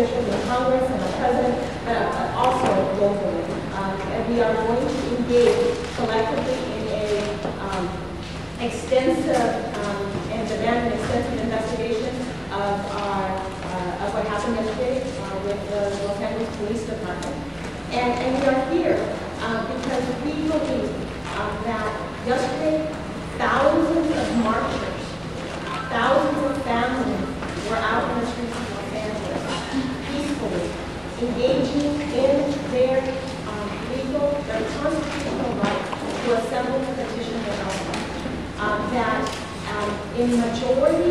positions in Congress and the President, but uh, also locally. Um, and we are going to engage collectively in a um, extensive um, and demand an extensive investigation of our uh, of what happened yesterday uh, with the Los Angeles Police Department. And, and we are here um, because we believe um, that yesterday in majority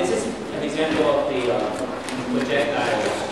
This is an example of the uh, projectile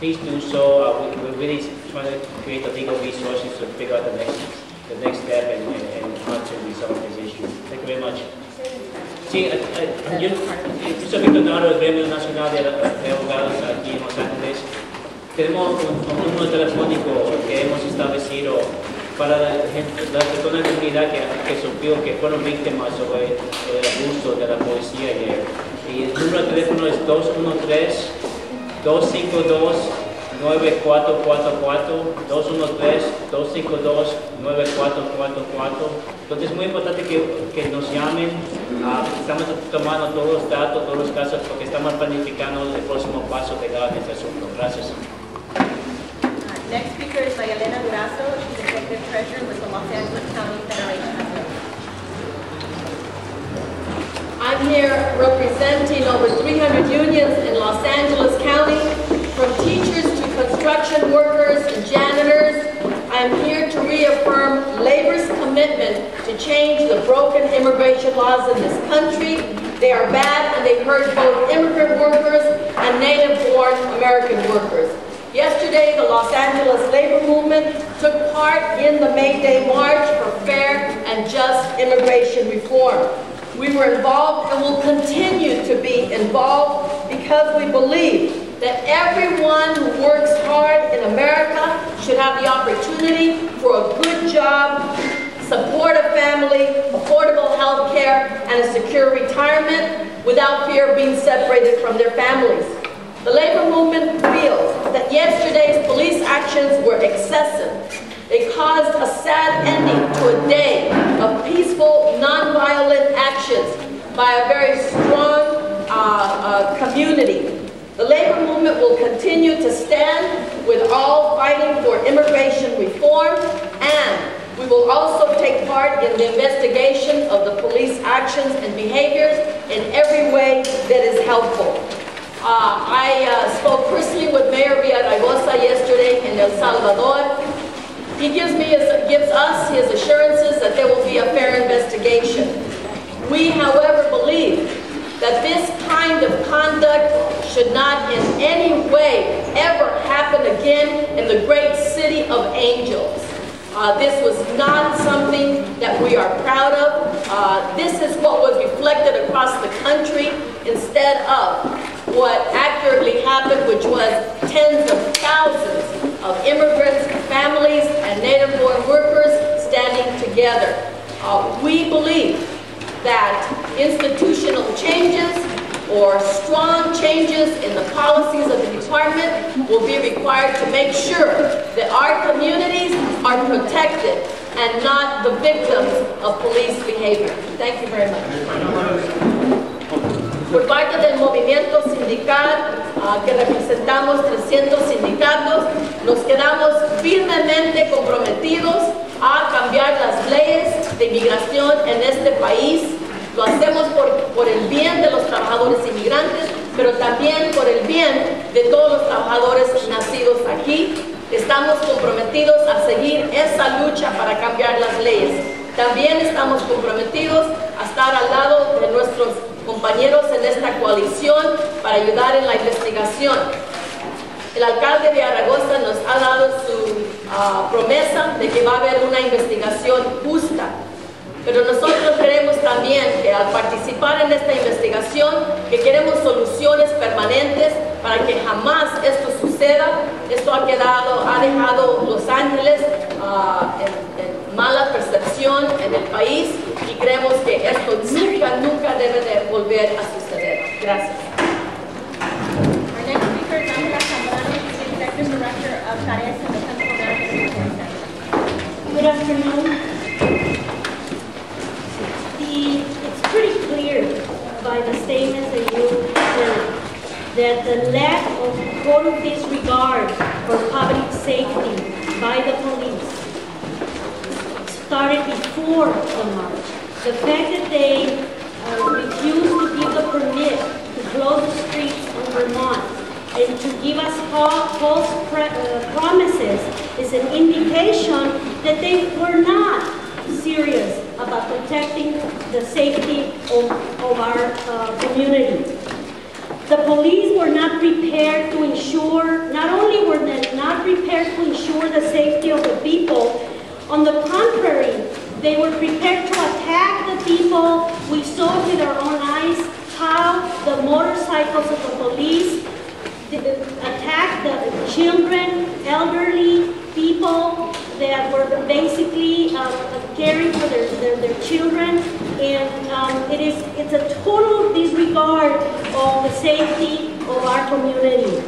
please do so. Uh, we- We're really trying to create the legal resources to figure out the next, the next step and, and and how to resolve this issue. Thank you very much. Sí, yo, yo soy Víctor del Gremio Nacional de Abogados aquí en Los Ángeles. Tenemos un, un número telefónico que hemos establecido para la gente, las personas de comunidad que, que sufrió, que fueron víctimas sobre el abuso de la policía ayer. Y el número de teléfono es 213-252-9444, 213-252-9444. Entonces es muy importante que, que nos llamen, Ah, estamos tomando todos los datos, todos los casos, porque estamos planificando el próximo paso legal de este asunto. Gracias. Next speaker is Mayalena Durazo. She's Executive Treasurer with the Los Angeles County Federation representing over 300 unions in Los Angeles County, from teachers to construction workers and janitors. I'm here to reaffirm labor's commitment to change the broken immigration laws in this country. They are bad and they hurt both immigrant workers and native-born American workers. Yesterday, the Los Angeles labor movement took part in the May Day March for fair and just immigration reform. We were involved and will continue to be involved because we believe that everyone who works hard in America should have the opportunity for a good job, support a family, affordable health care, and a secure retirement without fear of being separated from their families. The labor movement feels that yesterday's police actions were excessive. They caused a sad ending to a day of peaceful, nonviolent actions by a very strong uh, uh, community. The labor movement will continue to stand with all fighting for immigration reform, and we will also take part in the investigation of the police actions and behaviors in every way that is helpful. Uh, I uh, spoke personally with Mayor Villaraigosa yesterday in El Salvador. He gives me, his, gives us his assurances that there will be a fair investigation. We, however, believe that this kind of conduct should not in any way ever happen again in the great city of angels. Uh, this was not something that we are proud of. Uh, this is what was reflected across the country instead of what accurately happened, which was tens of thousands of immigrants, families, and native-born workers standing together. Uh, we believe that institutional changes, or strong changes in the policies of the department will be required to make sure that our communities are protected and not the victims of police behavior. Thank you very much. Por parte del movimiento sindical, ah, que representamos 300 sindicatos, nos quedamos firmemente comprometidos a cambiar las leyes de inmigración en este país. Lo hacemos por, por el bien de los trabajadores inmigrantes, pero también por el bien de todos los trabajadores nacidos aquí. Estamos comprometidos a seguir esa lucha para cambiar las leyes. También estamos comprometidos a estar al lado de nuestros compañeros en esta coalición para ayudar en la investigación. El alcalde de Aragosta nos ha dado su ah, promesa de que va a haber una investigación justa. Pero nosotros queremos también que al participar en esta investigación, que queremos soluciones permanentes para que jamás esto suceda. Esto ha quedado, ha dejado Los Ángeles ah, en, en mala percepción en el país creemos que esto nunca, nunca debe de volver a suceder. Gracias. Our next speaker is Angela Sanbrano, the Executive Director of CARECEN and the Central American Research Center. Good afternoon. The, it's pretty clear by the statements that you heard that the lack of total disregard for public safety by the police started before the march. The fact that they uh, refused to give the permit to close the streets in Vermont and to give us false uh, promises is an indication that they were not serious about protecting the safety of, of our uh, community. The police were not prepared to ensure, not only were they not prepared to ensure the safety of the people, on the contrary, they were prepared to attack the people. We saw with our own eyes how the motorcycles of the police attacked the children, elderly people that were basically uh, caring for their, their, their children. And um, it is, it's a total disregard of the safety of our community.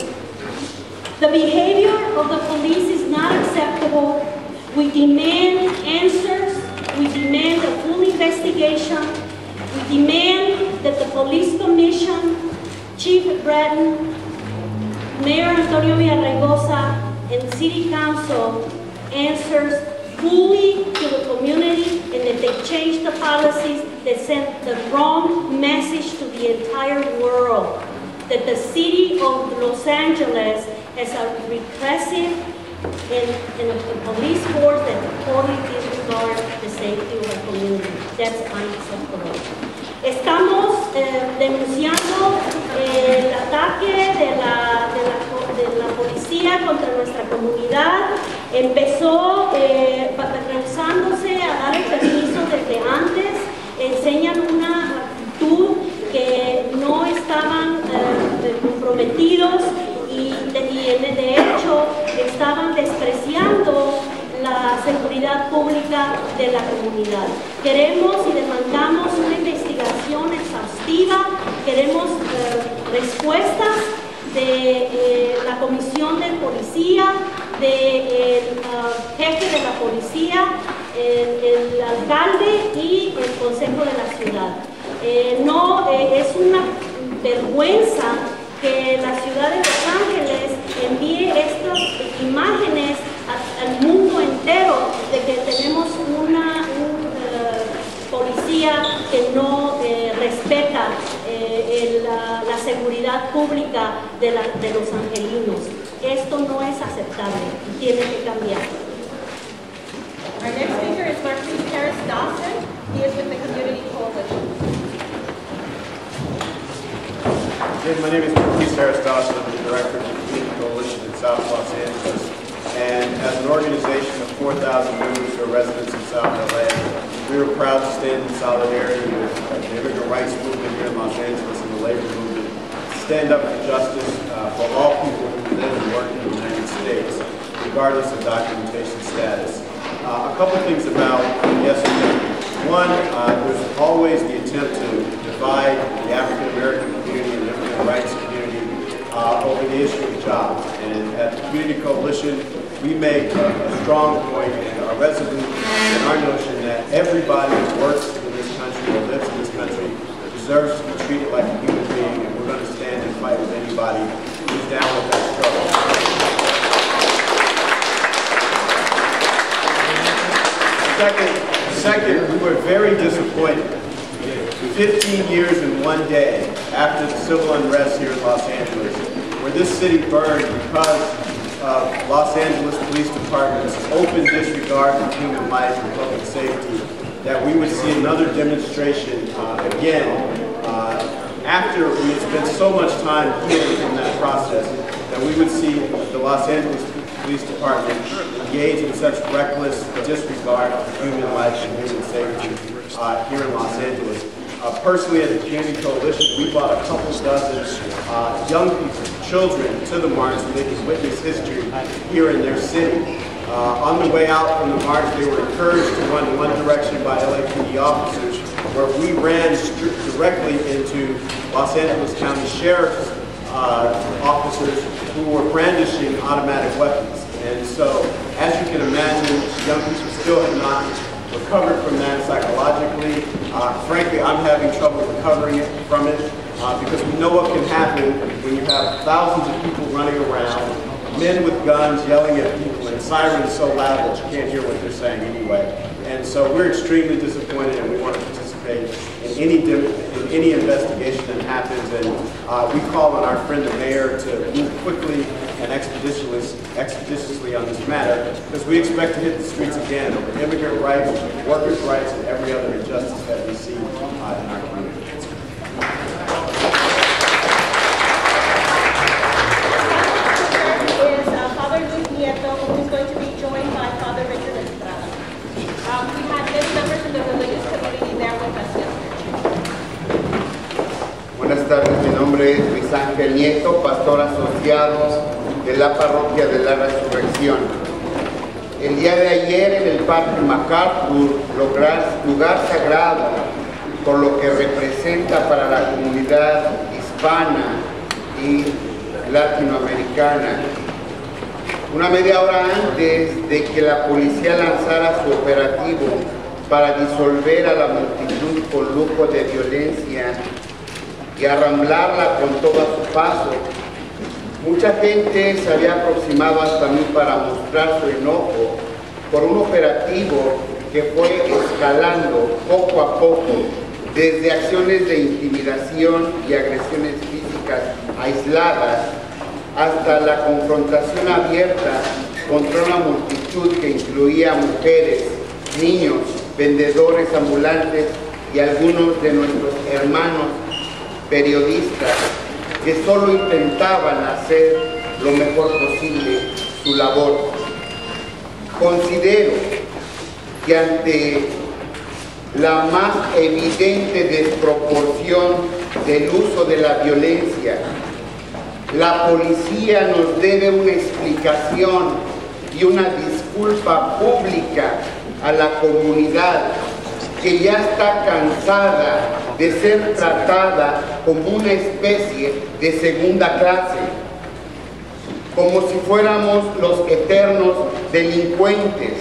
The behavior of the police is not acceptable. We demand answers. We demand a full investigation. We demand that the police commission, Chief Bratton, Mayor Antonio Villaraigosa, and City Council answers fully to the community and that they change the policies that send the wrong message to the entire world. That the city of Los Angeles has a repressive and, and a, police force that totally disregards the safety of our community. That's unacceptable. Estamos eh, denunciando eh, el ataque de la, de, la, de la policía contra nuestra comunidad. Empezó eh, a dar el permiso desde antes. Enseñan una actitud que no estaban eh, comprometidos y de, de hecho estaban despreciando la seguridad pública de la comunidad. Queremos y demandamos una investigación exhaustiva, queremos eh, respuestas de eh, la comisión de policía, del jefe de la policía, el, alcalde y el consejo de la ciudad. Eh, no, es una vergüenza que la ciudad de Los Ángeles envíe estas imágenes al mundo entero de que tenemos una un, eh, policía que no eh, respeta eh, el, la, la seguridad pública de, la- de los angelinos. Esto no es aceptable y tiene que cambiar. Our next speaker is Marquis Harris Dawson. He is with the Community Coalition. Again, my name is Marquise Harris Dawson. I'm the director of the Community Coalition in South Los Angeles. And as an organization of 4,000 members who are residents in South LA, we are proud to stand in solidarity with the immigrant rights movement here in Los Angeles and the labor movement. Stand up for justice uh, for all people who live and work in the United States, regardless of documentation status. Uh, A couple things about yesterday. One, uh, there's always the attempt to divide the African American community and the immigrant rights community uh, over the issue of jobs. And at the Community Coalition, we make a strong point and are resolute in our notion that everybody who works in this country or lives in this country deserves to be treated like a human being, and we're going to stand and fight with anybody who's down with that struggle. Second, second, we were very disappointed. 15 years and one day after the civil unrest here in Los Angeles, where this city burned because of Los Angeles Police Department's open disregard for human life and public safety, that we would see another demonstration uh, again uh, after we had spent so much time healing from that process, that we would see the Los Angeles Police Department engage in such reckless disregard for human life and human safety uh, here in Los Angeles. Uh, personally, as a community coalition, we brought a couple dozen uh, young people, children, to the march so they could witness history here in their city. Uh, on the way out from the march, they were encouraged to run in one direction by LAPD officers, where we ran directly into Los Angeles County Sheriff's uh, officers who were brandishing automatic weapons. And so, as you can imagine, young people still have not recovered from that psychologically. Uh, frankly, I'm having trouble recovering from it uh, because we know what can happen when you have thousands of people running around, men with guns yelling at people, and sirens so loud that you can't hear what they're saying anyway. And so we're extremely disappointed, and we want to participate in any in any investigation that happens. And uh, we call on our friend the mayor to move quickly and expeditiously, expeditiously on this matter, because we expect to hit the streets again over immigrant rights, workers' rights, and every other injustice that we see uh, in our community. is Father Luis Nieto, who is going to be joined by Father Richard Estrada. We had many members of the religious community there with us yesterday. Buenas tardes, mi nombre es Luis Ángel Nieto, pastor asociado de la parroquia de la Resurrección. El día de ayer en el Parque MacArthur, lugar sagrado por lo que representa para la comunidad hispana y latinoamericana. Una media hora antes de que la policía lanzara su operativo para disolver a la multitud con lujo de violencia y arramblarla con todo su paso. Mucha gente se había aproximado hasta mí para mostrar su enojo por un operativo que fue escalando poco a poco desde acciones de intimidación y agresiones físicas aisladas hasta la confrontación abierta contra una multitud que incluía mujeres, niños, vendedores ambulantes y algunos de nuestros hermanos periodistas que solo intentaban hacer lo mejor posible su labor. Considero que ante la más evidente desproporción del uso de la violencia, la policía nos debe una explicación y una disculpa pública a la comunidad que ya está cansada de ser tratada como una especie de segunda clase, como si fuéramos los eternos delincuentes.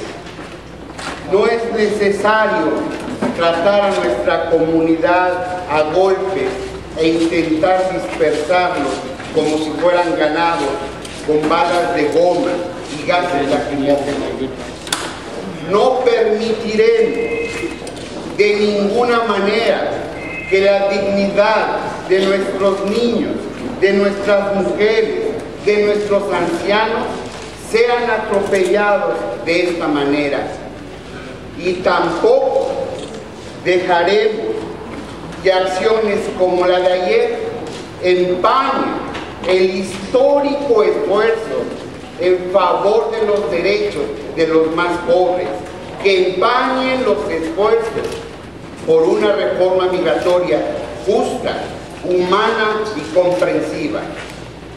No es necesario tratar a nuestra comunidad a golpes e intentar dispersarlos como si fueran ganados con balas de goma y gases lacrimógenos. No permitiremos de ninguna manera que la dignidad de nuestros niños, de nuestras mujeres, de nuestros ancianos sean atropellados de esta manera. Y tampoco dejaremos que acciones como la de ayer empañen el histórico esfuerzo en favor de los derechos de los más pobres, que empañen los esfuerzos por una reforma migratoria justa, humana y comprensiva.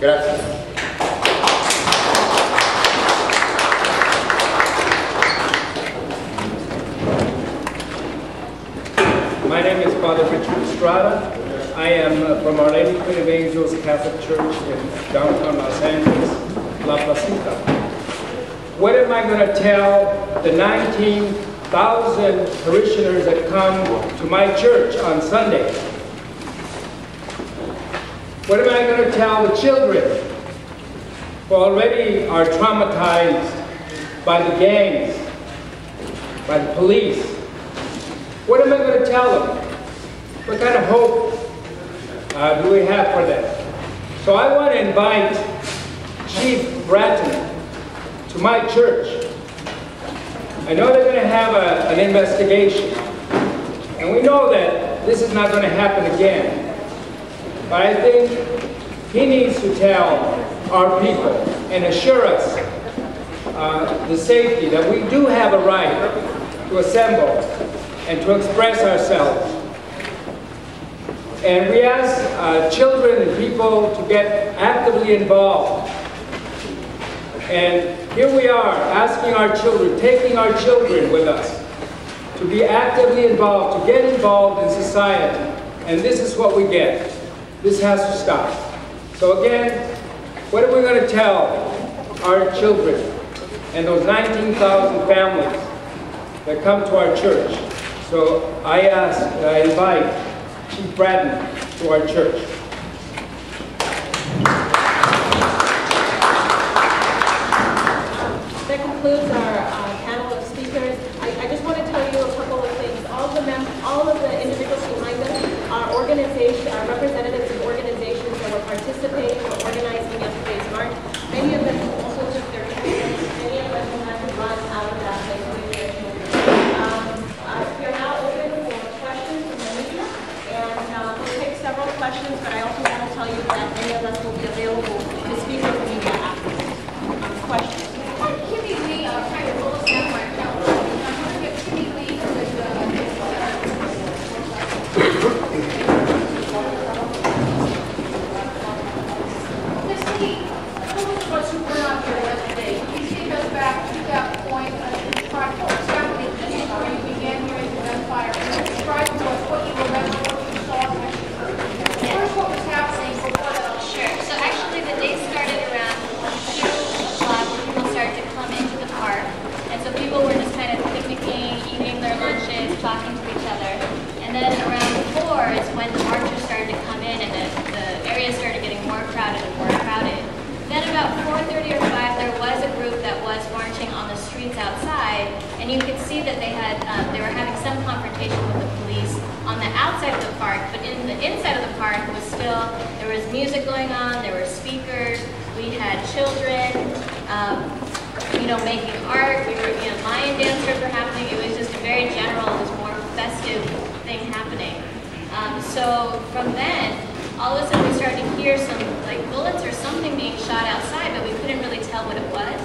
Gracias. My name is Father Richard Estrada. I am uh, from Our Lady Queen of Angels Catholic Church in downtown Los Angeles, La Placita. What am I going to tell the 19,000 parishioners that come to my church on Sunday? What am I going to tell the children who already are traumatized by the gangs, by the police? What am I going to tell them? What kind of hope uh, do we have for them? So I want to invite Chief Bratton to my church. I know they're going to have a, an investigation, and we know that this is not going to happen again. But I think he needs to tell our people and assure us uh, the safety that we do have a right to assemble and to express ourselves. And we ask uh, children and people to get actively involved. And here we are asking our children, taking our children with us to be actively involved, to get involved in society. And this is what we get. This has to stop. So again, what are we going to tell our children and those 19,000 families that come to our church? So I ask, I invite Chief Bratton to our church. That concludes our uh, panel of speakers. I, I just want to tell you a couple of things. All of the mem all of the individuals behind us are organization, are representatives of organizations that were participating or organizing yesterday's march. Many of them also took their children. Many of them had to run out of that place with their children. Um, uh, we are now open for questions from the media, and uh, we'll take several questions, but I also want to tell you that many of us will be available to speak with the media afterwards. Um, questions? Kimmy Lee, uh, trying to roll us down my account. I'm gonna get Kimmy Lee with, uh, Miss Lee, for those of us who were not here yesterday, can you take us back to that point, uh, describe what was happening just before you began hearing the gunfire? Describe to us what you remember, what you saw, what you heard. First, what was happening before that all Sure. So actually, the day started around two o'clock when people started to come into the park, and so people were just kind of picnicking, eating their lunches, talking to each other. And then around four is when the marchers started to come in, and the, the area started getting more crowded and more crowded. Then about 4:30 or 5, there was a group that was marching on the streets outside, and you could see that they had um, they were having some confrontation with the police on the outside of the park, but in the inside of the park was still there was music going on, there were speakers, we had children, um, you know, making art, we were you know lion dancers were happening. It was just a very general, it was more festive thing happening. Um, so from then, all of a sudden we started to hear some like bullets or something being shot outside, but we couldn't really tell what it was.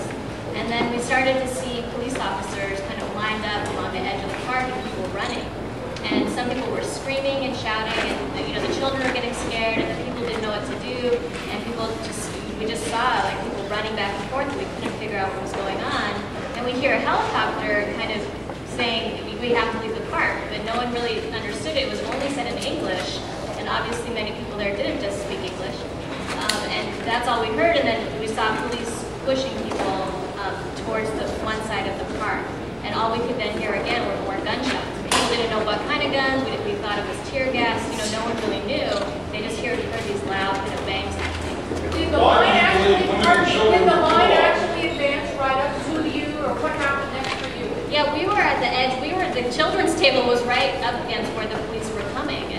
And then we started to see police officers kind of lined up along the edge of the park and people running. And some people were screaming and shouting, and you know the children were getting scared, and the people didn't know what to do, and people just we just saw like people running back and forth. and We couldn't figure out what was going on, and we hear a helicopter kind of saying we have to leave the park, but no one really understood it. It was only said in English, obviously many people there didn't just speak English. Um, and that's all we heard, and then we saw police pushing people um, towards the one side of the park. And all we could then hear again were more gunshots. People didn't know what kind of guns, we, we thought it was tear gas, you know, no one really knew. They just heard, heard these loud kind of bangs happening. Did the line actually, did the line actually advance right up to you, or what happened next for you? Yeah, we were at the edge, we were, the children's table was right up against where the police were coming, and so we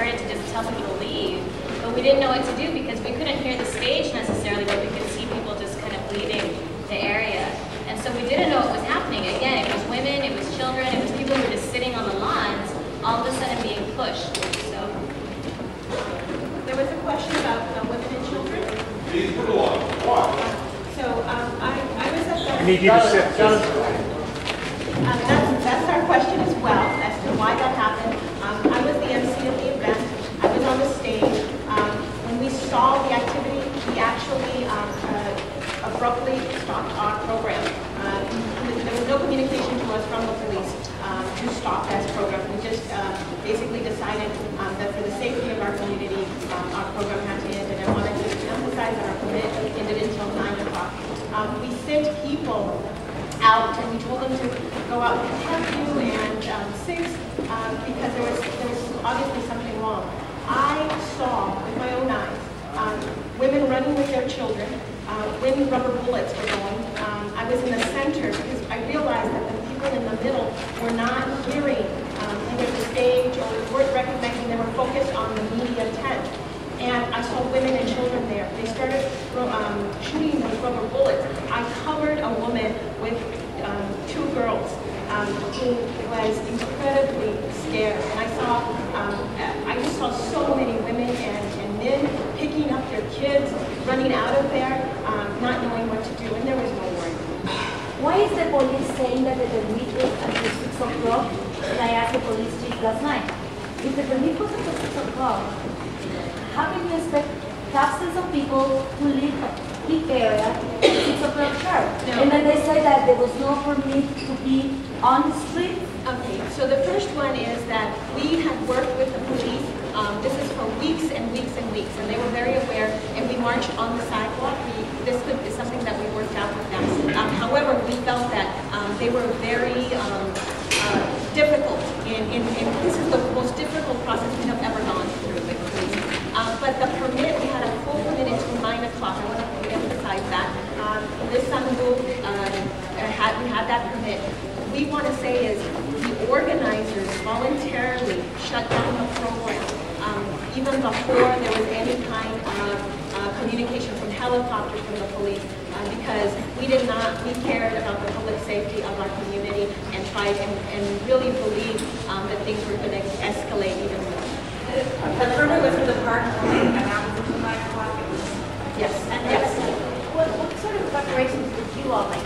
started to just tell people to leave. But we didn't know what to do because we couldn't hear the stage necessarily, but we could see people just kind of leaving the area. And so we didn't know what was happening. Again, it was women, it was children, it was people who were just sitting on the lawns, all of a sudden being pushed, so. There was a question about uh, women and children. Please put along. What? So um, I, I was at the. I need you to sit. Um, that's, that's our question as well, as to why that happened. Um, I was the MC of the event. I was on the stage. Um, when we saw the activity, we actually um, uh, abruptly stopped our program. Um, there was no communication to us from the police um, to stop that program. We just uh, basically decided um, that for the safety of our community, go out and protect you, and um, six, um, because there was, there was obviously something wrong. I saw with my own eyes um, women running with their children, uh, when rubber bullets were going. Um, I was in the center because I realized that the people in the middle were not hearing um, either the stage or weren't recognizing they were focused on the media tent. And I saw women and children there. They started um, shooting those rubber bullets. I covered a woman with um, was incredibly scared. And I saw, um, I just saw so many women and, and men picking up their kids, running out of there, um, not knowing what to do, and there was no warning. Why is the police saying that the permit was until 6 o'clock? And I asked the police chief last night. If the permit was until 6 o'clock, how can you expect thousands of people to leave a big area at 6 o'clock sharp? And then they say that there was no permit to be on the street? Okay, so the first one is that we have worked with the police. Um, this is for weeks and weeks and weeks, and they were very aware. And we marched on the sidewalk. We, this could, is something that we worked out with them. Um, however, we felt that um, they were very um, uh, difficult. In, in, in this is the most difficult process we have ever gone through with police. Um, but the permit, we had a full permit until nine o'clock. I want to emphasize that. This Sangu, uh, we had that permit we want to say is the organizers voluntarily shut down the program um, even before there was any kind of uh, communication from helicopters from the police uh, because we did not, we cared about the public safety of our community and tried and, and really believed um, that things were going to escalate even more. The permit was for the park only, and that was until nine o'clock. Yes, And yes. what, what of you all make?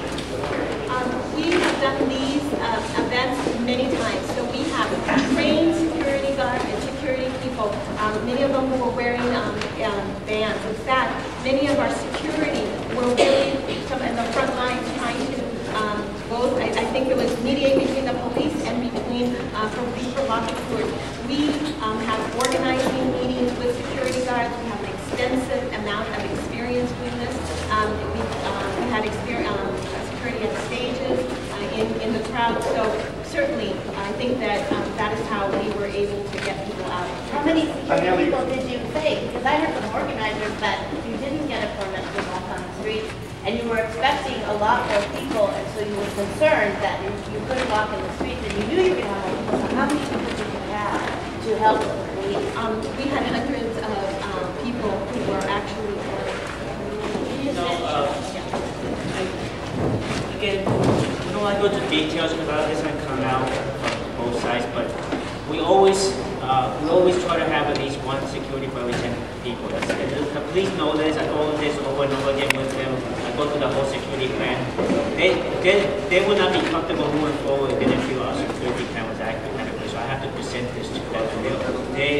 Um, we have done these uh, events many times. So we have trained security guards and security people. Um, many of them were wearing um, um, bands. In fact, many of our security were really in the front lines trying to um, both, I, I think it was mediate between the police and between uh, police provocateurs. We um, have organizing meetings with security guards. We have an extensive amount of experience doing this. Um, we, um, we had experience, um, security at stages, uh, in, in crowd. So certainly, I think that um, that is how we were able to get people out. How many security people did you face? Because I heard from organizers that you didn't get a permit to walk on the street, and you were expecting a lot more people, and so you were concerned that you, you couldn't walk in the streets, and you knew you were going have more people. So how many people did you have to help with the police? Um, we had hundreds of um, people who were actually. No, uh, again, we don't want to go into details because of this might come out from both sides, but we always, uh, we always try to have at least one security for every 10 people. The, the police know this, I go this over and over again with them, I go through the whole security plan. They, they, they would not be comfortable moving forward if they didn't feel our security plan was adequate. so I have to present this to them. They, they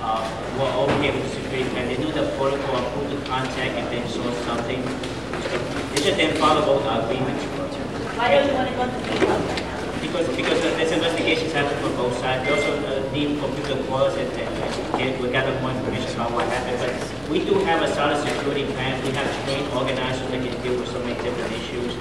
uh, were okay with the security plan. They knew the protocol, who to contact if they saw something. They just didn't follow both our agreements. Why don't you want to go to right? Because, because uh, this investigations happen from both sides. We also uh, need computer to and, and we gather more information about what happened. But we do have a solid security plan. We have trained organizers that can deal with so many different issues.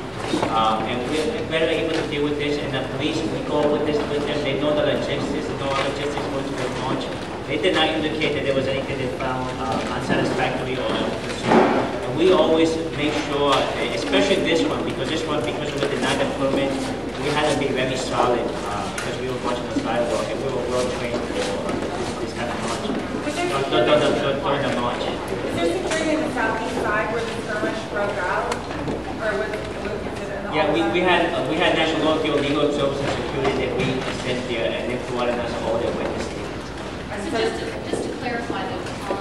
Um, and we're better able to deal with this. And the police, we go with this with them. They know the logistics, they know our logistics going to the launch. They did not indicate that there was anything they found uh, unsatisfactory or concern. And we always make sure, especially this one, because this one, because we were denied the permit, we had to be very solid uh, because we were watching the sidewalk and we were well trained for this, this kind of during the launch. Is there security in the southeast side where the skirmish broke out? Or was was the? Yeah, we, we had, uh, we had National Law Field Legal Services Security that we sent there and they provided us all their witnesses. So just to, just to clarify though, um,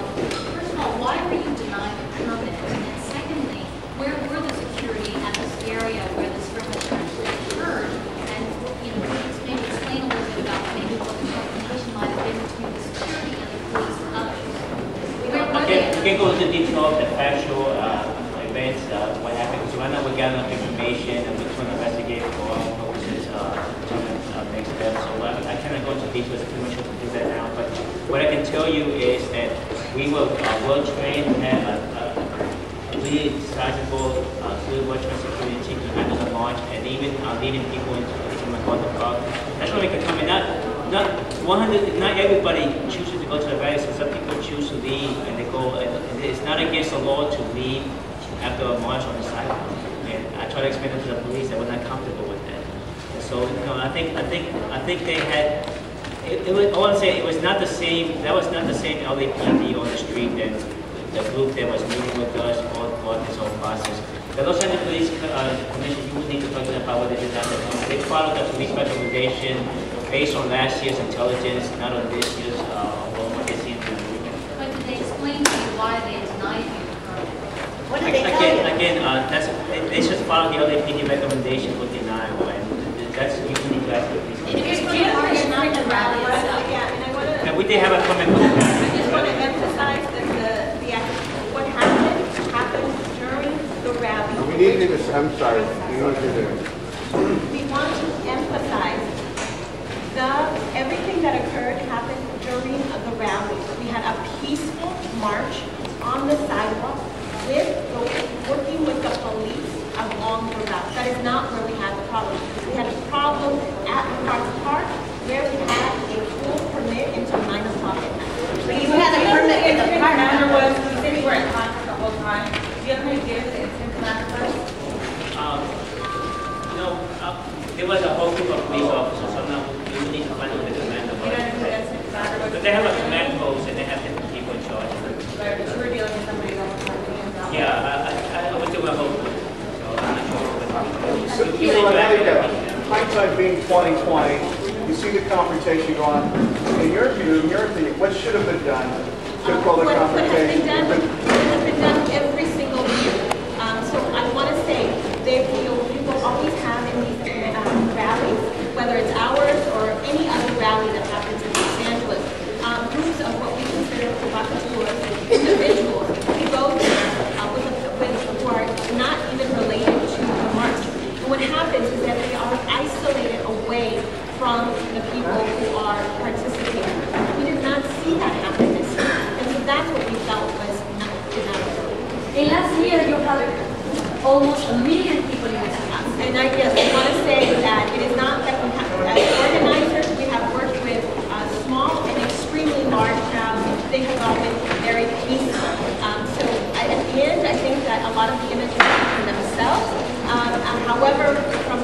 first of all, why were you denied the permit? And then secondly, where were the security at this area where the skirmish actually occurred? And, you know, can you maybe explain a little bit about maybe what the communication might have been between the security and the police and others? Where were Okay, they? we can go into detail of the factual uh, events, uh, what happened. So right now we got enough information and we're trying to investigate for our purposes uh, to uh, next step. So I I cannot go into details, too much to do that now. But what I can tell you is that we were uh, well trained, we had a, a really sizable, uh, well trained security team to handle the launch and even uh, leading people into on the park. That's why we can come in. Not, not 100, not everybody chooses to go to the rally, some people choose to leave and they go, and it's not against the law to leave after a march on the sidewalk. And I try to explain it to the police, they were not comfortable with that. And so, you know, I think, I think, I think they had, it, it was, I want to say, it was not the same, that was not the same LAPD on the street than the group that was meeting with us throughout this whole process. The Los Angeles Police uh, Commission, you would need to talk about what they did that. They followed the police recommendation based on last year's intelligence, not on this year's, uh, or what they see in the. But did they explain to you why they denied you the permit? What did they tell Again, you? again, uh, that's, they- they should follow the LAPD recommendation for denial, and that's, you need to ask the police. It is pretty hard to not the rally itself. again, and I want to, And we did have a comment. with I just want to emphasize that the, the, what happened, happened during the rally. We need to, I'm sorry, you know, to do. We want to emphasize the, everything that occurred happened during the rally. We had a peaceful march on the sidewalk with, working with the police along the route. That is not where we had the problem. We had a problem at MacArthur Park where we had a full permit until nine o'clock at night. You had a permit in the park. Matter was, you said you were in contact the whole time. Do you have any idea the incident commander first? Um, you know, uh, there was a whole group of police officers, so now we we need to find out the commander. You don't know who the incident commander was? But they have a command post and they have different people in charge. Right, but you were dealing with somebody that was working in the- Yeah, I, I, I went through a whole group, so I'm not sure. what- So, You so need to I ask think hindsight being 2020, you see the confrontation go on. In your view, in your opinion, what should have been done to uh, call the What what has been confrontation? done, what has been done every single year. Um, So I want to say, they, we will we will always have in these um, rallies, whether it's ours or any other rally that happens in Los Angeles, um, groups of what we consider provocateurs, individuals who go there uh, with, a- with, who are not even related to the march. And what happens is that they are isolated away from the people who are participating. We did not see that happen this year. And so that's what we felt was not, occur. In last year, you had almost a million people in the class. And I guess I want to say that it is not that we have, as organizers, we have worked with uh, small and extremely large crowds. They have all been very peaceful. Um, So at the end, I think that a lot of the images speak for themselves. Um, uh, However, from